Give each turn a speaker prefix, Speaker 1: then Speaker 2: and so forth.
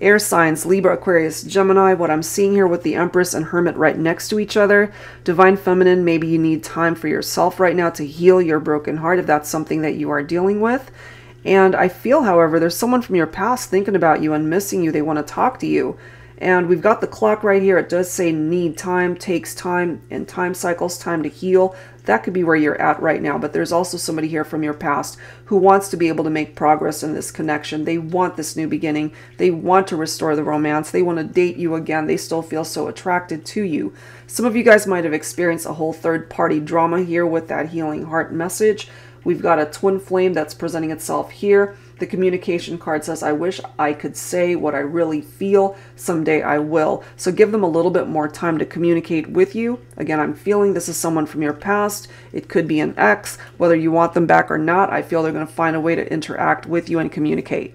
Speaker 1: Air signs, Libra, Aquarius, Gemini. What I'm seeing here with the Empress and Hermit right next to each other. Divine Feminine, maybe you need time for yourself right now to heal your broken heart if that's something that you are dealing with. And I feel, however, there's someone from your past thinking about you and missing you. They want to talk to you. And we've got the clock right here. It does say need time, takes time, and time cycles, time to heal. That could be where you're at right now. But there's also somebody here from your past who wants to be able to make progress in this connection. They want this new beginning. They want to restore the romance. They want to date you again. They still feel so attracted to you. Some of you guys might have experienced a whole third party drama here with that healing heart message. We've got a twin flame that's presenting itself here. The communication card says, I wish I could say what I really feel. Someday I will. So give them a little bit more time to communicate with you. Again, I'm feeling this is someone from your past. It could be an ex. Whether you want them back or not, I feel they're going to find a way to interact with you and communicate.